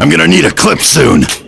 I'm gonna need a clip soon.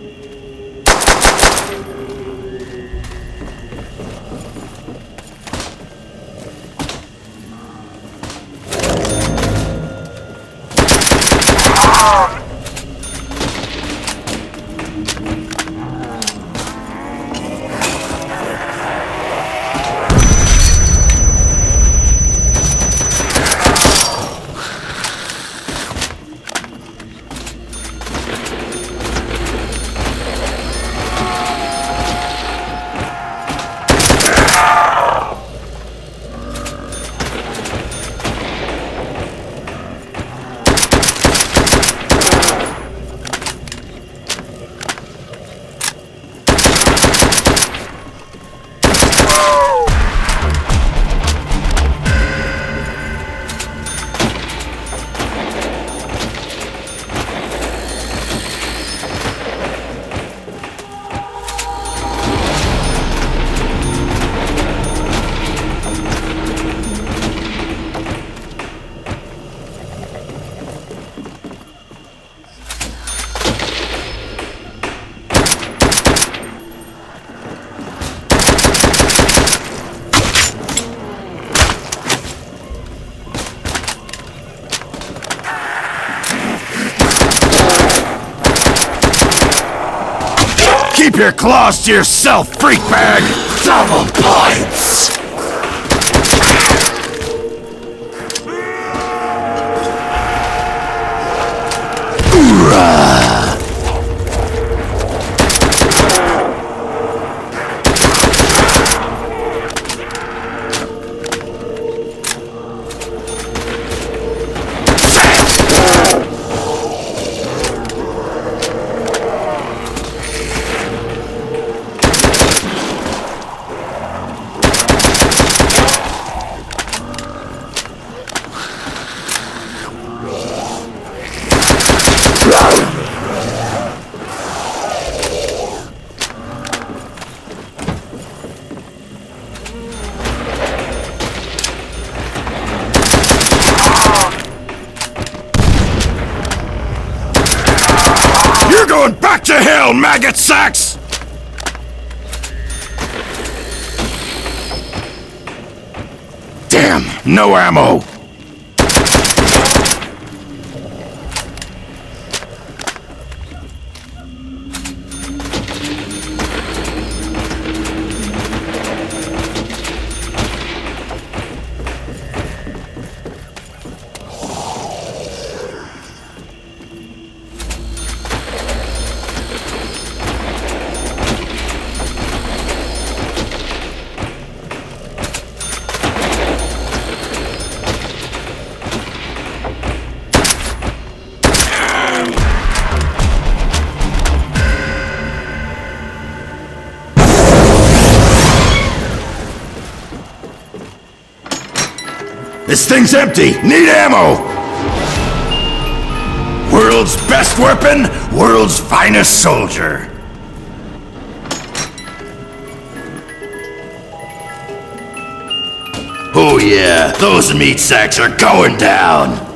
Your claws to yourself, freak bag! Double points! Going back to hell, maggot sacks! Damn, no ammo! This thing's empty! Need ammo! World's best weapon, world's finest soldier. Oh yeah, those meat sacks are going down!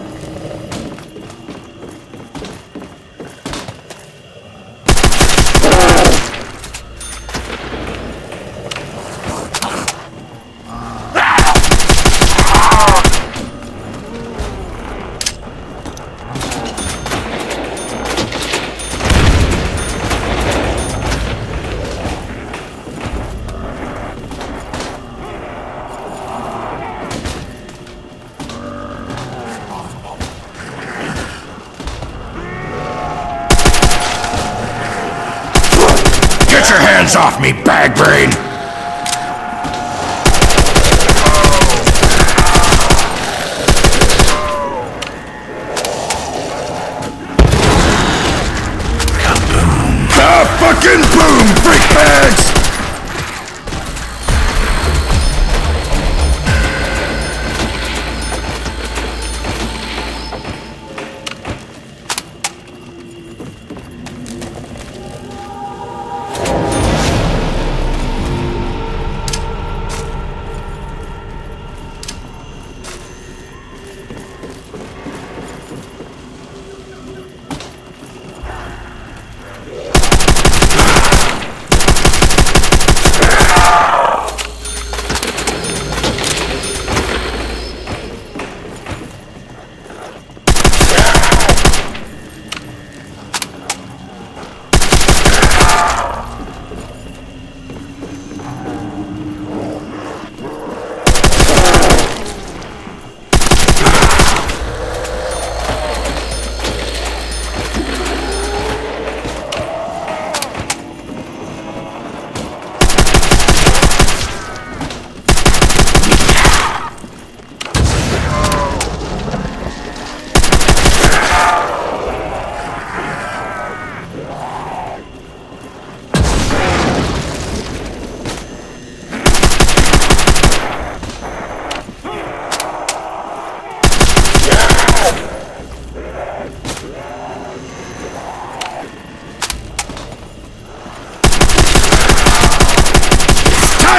Your hands off me, bag brain!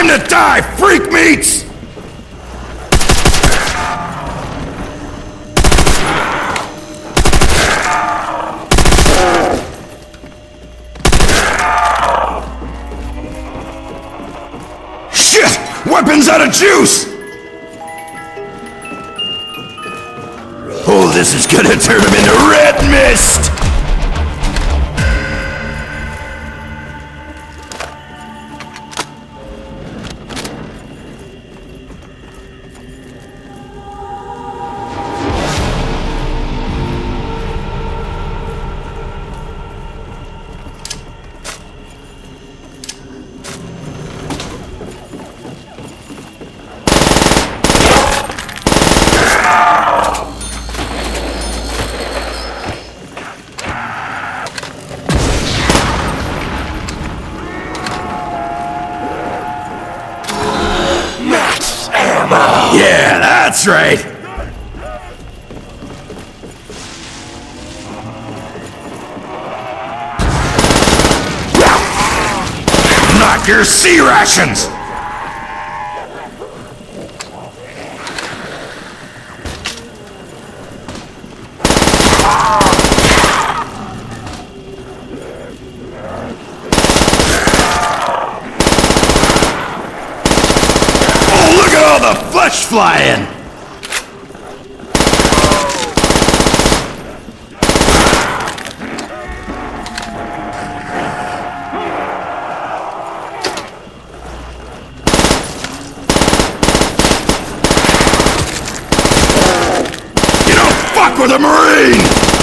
To die, freak meats! Shit! Weapons out of juice! Oh, this is gonna turn him into red mist! Right! Knock your C rations! Oh, look at all the flesh flying! Fuck with a Marine!